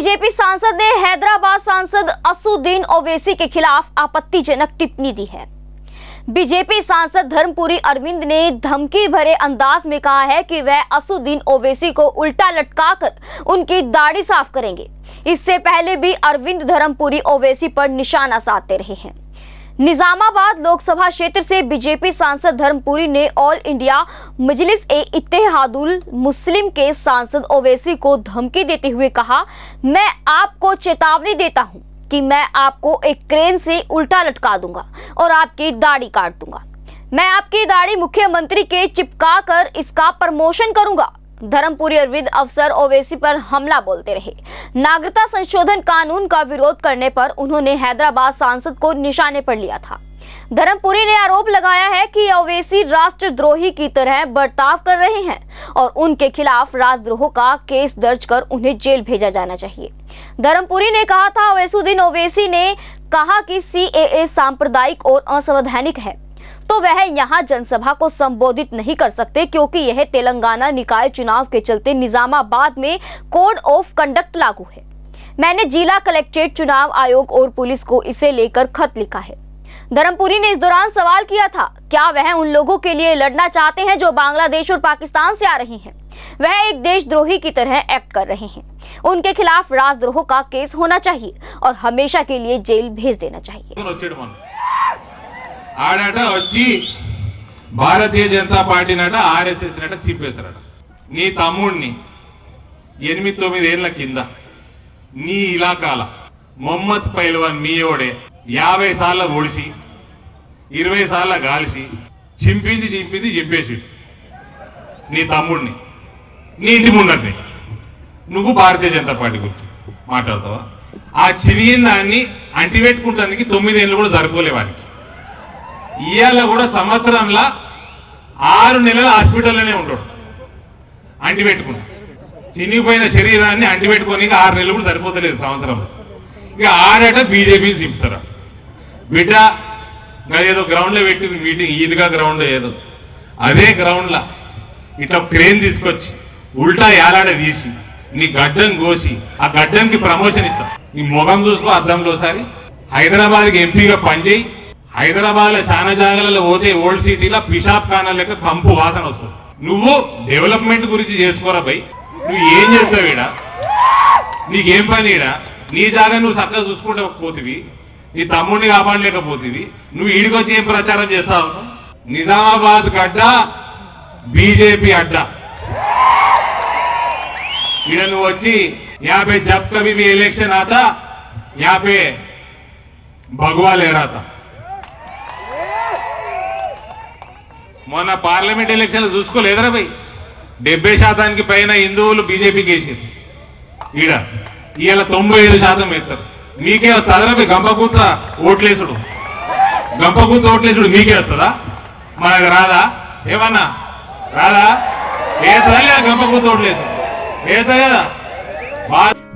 BJP सांसद ने हैदराबाद सांसद असुद्दीन ओवैसी के खिलाफ आपत्तिजनक टिप्पणी दी है। बीजेपी सांसद धर्मपुरी अरविंद ने धमकी भरे अंदाज में कहा है कि वह असुद्दीन ओवैसी को उल्टा लटकाकर उनकी दाढ़ी साफ़ करेंगे। इससे पहले भी अरविंद धर्मपुरी ओवैसी पर निशाना साधते रहे हैं। निजामाबाद लोकसभा क्षेत्र से बीजेपी सांसद धर्मपुरी ने ऑल इंडिया मजलिस ए इत्तेहादुल मुस्लिम के सांसद ओवैसी को धमकी देते हुए कहा, मैं आपको चेतावनी देता हूँ कि मैं आपको एक क्रेन से उल्टा लटका दूँगा और आपकी दाढ़ी काट दूँगा। मैं आपकी दाढ़ी मुख्यमंत्री के चिपका कर इसका प्रमोशन करूँगा। धर्मपुरी अरविंद अफसर ओवैसी पर हमला बोलते रहे। नागरिकता संशोधन कानून का विरोध करने पर उन्होंने हैदराबाद सांसद को निशाने पर लिया था। धर्मपुरी ने आरोप लगाया है कि ओवैसी राष्ट्रद्रोही की तरह बर्ताव कर रहे हैं और उनके खिलाफ राजद्रोह का केस दर्ज कर उन्हें जेल भेजा जाना चाहिए। धर्मपुरी ने कहा था ओवैसुद्दीन ओवैसी ने कहा कि सीएए सांप्रदायिक और असंवैधानिक है। तो वह यहाँ जनसभा को संबोधित नहीं कर सकते, क्योंकि यह तेलंगाना निकाय चुनाव के चलते निजामाबाद में कोड ऑफ़ कंडक्ट लागू है। मैंने जिला कलेक्ट्रेट चुनाव आयोग और पुलिस को इसे लेकर खत लिखा है। धर्मपुरी ने इस दौरान सवाल किया था, क्या वह उन लोगों के लिए लड़ना चाहते हैं जो बांग्लादेश और पाकिस्तान से आ रहे हैं? वह एक देशद्रोही की तरह एक्ट कर रहे हैं। उनके खिलाफ राजद्रोह का केस होना चाहिए और हमेशा के लिए जेल भेज देना चाहिए। ఆడట వచ్చి భారతీయ జనతా పార్టీ నట ఆర్ఎస్ఎస్ నట చీపేస్తారట. నీ తమ్ముడిని ఎనిమిది తొమ్మిది ఏళ్ళ కింద నీ ఇలాకాల మొహమ్మద్ పైల్వాన్ మీయోడే యాభై సార్ల ఒడిసి ఇరవై సార్ల గాలిసి చింపింది చింపింది చెప్పేసి నీ తమ్ముడిని నీ ఇంటి ముందరిని నువ్వు భారతీయ జనతా పార్టీ గురించి మాట్లాడతావా? ఆ చిరిగిన దాన్ని అంటిపెట్టుకుంటానికి తొమ్మిదేళ్ళు కూడా సరిపోలే వానికి ఇవాళ కూడా సంవత్సరంలో ఆరు నెలలు హాస్పిటల్లోనే ఉంటాడు. అంటిపెట్టుకుని చినిగిపోయిన శరీరాన్ని అంటి పెట్టుకొని ఇంకా ఆరు నెలలు కూడా సరిపోతలేదు సంవత్సరంలో. ఇక ఆడట బీజేపీని చెప్తారు. బిడ్డ ఏదో గ్రౌండ్లో పెట్టింది మీటింగ్ ఈద్గా గ్రౌండ్లో ఏదో. అదే గ్రౌండ్లో. ఇట్లా క్రేన్ తీసుకొచ్చి ఉల్టా ఏలాడ తీసి నీ గడ్డం కోసి ఆ గడ్డంకి ప్రమోషన్ ఇస్తా. నీ ముఖం చూసుకో అద్దంలో హైదరాబాద్కి ఎంపీగా పనిచేయి. హైదరాబాద్లో చాలా జాగాలలో పోతే ఓల్డ్ సిటీలో పిషాబ్ ఖానా లెక్క పంపు వాసన వస్తుంది. నువ్వు డెవలప్మెంట్ గురించి చేసుకోరా భయ్ నువ్వు ఏం చేస్తావు ఇక్కడ నీకేం పని ఇక్కడ నీ జాగా నువ్వు చక్కగా చూసుకుంటకపోతివి నీ తమ్ముడిని కాపాడలేకపోతివి. నువ్వు ఈడికొచ్చి ఏం ప్రచారం చేస్తావు? నిజామాబాద్ కడ్డ బీజేపీ అడ్డ. ఇక్కడ నువ్వు వచ్చి యాభై జబ్ కవి ఎలక్షన్ ఆత యాభై భగవా లేరాతా మొన్న పార్లమెంట్ ఎలక్షన్ చూసుకోలేదరా భయ్. డెబ్బై శాతానికి పైన హిందువులు బీజేపీకి వేసారు ఈడ ఇవాళ తొంభై ఐదు శాతం వేస్తారు. మీకే వస్తుందిరా భయ్ గంపకూత ఓట్లేసుడు. గంపకూత ఓట్లేసుడు మీకే వస్తుందా? మనకు రాదా? ఏమన్నా? రాదా? ఏదా లేదా గంపకూత ఓట్లేసుడు. ఏదా కదా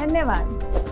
धन्यवाद।